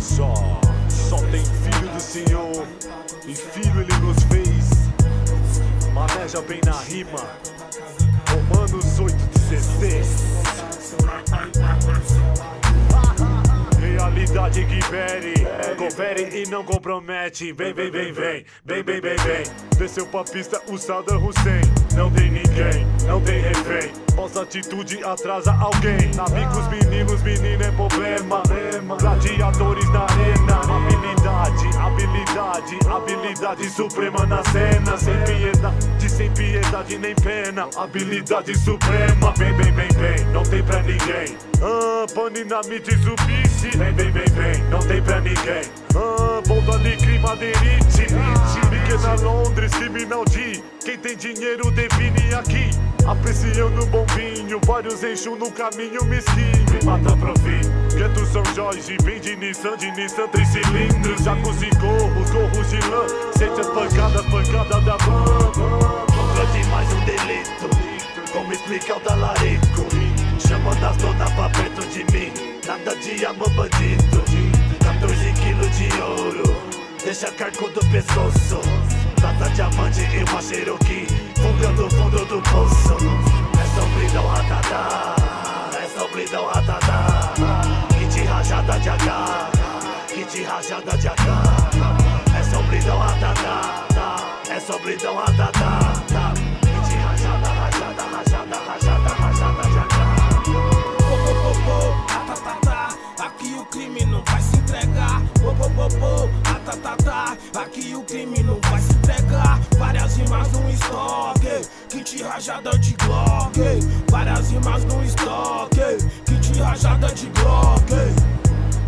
Só, só tem filho do Senhor, e filho ele nos fez. Maneja bem na rima, Romanos 8,16. Realidade que fere, confere e não compromete. Vem, vem, vem, vem, vem, vem, vem, vem. Desceu pra pista o Saddam Hussein. Não tem ninguém, não tem refém. Nossa atitude atrasa alguém. Navegos, meninos, menino é problema. Gladiadores na arena. Habilidade, habilidade, habilidade suprema na cena. Sem piedade, sem piedade nem pena. Habilidade suprema. Vem, vem, vem, vem, não tem ninguém. Ah, paninamite zubice. Vem, vem, vem, vem, não tem pra ninguém. Ah, volta ali, madeirite. Pequena Londres, criminal de. Quem tem dinheiro define aqui. Apreciando bombinho, vários eixos no caminho me esquive. Mata profi, Gueto São Jorge, vem de Nissan, de Nissan, três cilindros. Jacos e gorros, gorros de lã. Sente as pancadas, pancadas da van. Nunca de mais um delito. Como explicar o talarico? Chamando as donas pra perto de mim. Nada de amor bandido. 14 quilos de ouro. Deixa carco do pescoço. Prata, diamante e uma Cherokee. Fuga do fundo do poço. É sombridão ratatá. É sombridão ratatá. Kit rajada de AK. Kit rajada de AK. É sombridão ratatá. É sombridão ratatá. Estoque, kit rajada de Glock. Várias rimas no estoque, kit rajada de Glock.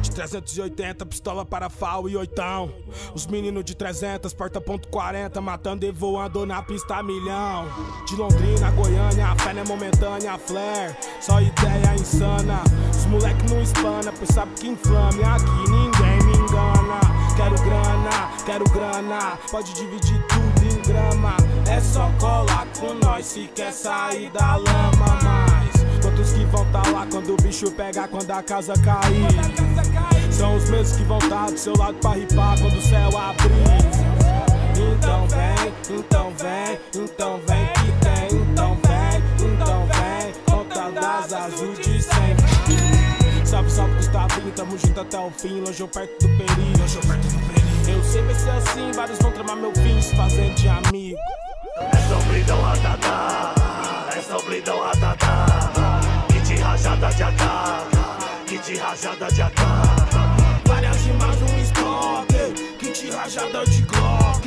De 380, pistola para FAO e oitão. Os meninos de 300, porta ponto 40, matando e voando na pista milhão. De Londrina, Goiânia, a fé não é momentânea, flare, só ideia insana. Os moleque não espana, pois sabe que inflame. Aqui ninguém me engana. Quero grana, quero grana, pode dividir tudo nós se quer sair da lama, mas. Quantos que vão tá lá quando o bicho pegar, quando a casa cair? São os mesmos que vão tá do seu lado pra ripar quando o céu abrir. Então vem, então vem, então vem que tem. Então vem, então vem, conta das azul de sempre. Salve, salve Gustavinho, tamo junto até o fim, longe ou perto do perigo. Longe ou perto do perigo. Eu sei vai ser assim, vários vão tramar meu fim, se fazendo de amigo. Rajada de AK. Várias rimas no estoque, kit rajada de Glock.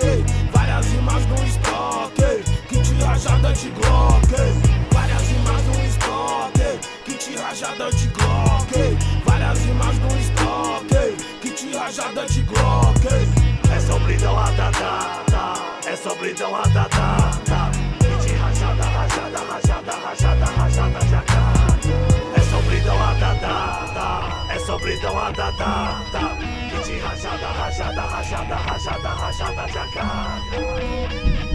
Várias rimas no estoque, kit rajada de Glock. Várias rimas no estoque, kit rajada de Glock. Várias rimas no estoque, kit rajada de Glock. É sombridão ratatá, tá. é sombridão ratatá. tá. Kit tá. é sombridão ratatá. tá. Kit rajada, rajada, rajada, rajada, rajada de AK.